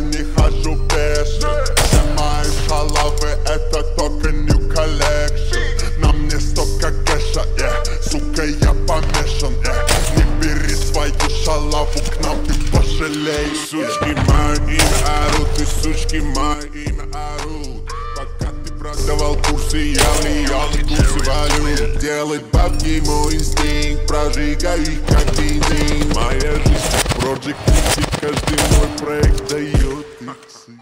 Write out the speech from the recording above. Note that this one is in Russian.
не хожу пешим. Все мои шалавы это только new collection. На мне столько кэша, yeah. сука я помешан yeah. Не бери свою шалаву к нам, ты пожалеешь Сучки мое имя орут, и сучки мое имя орут. Пока ты продавал курсы, я влиял на курсы валют. Делать бабки мой инстинкт, прожигаю их как бензин. Моя проект дает иксы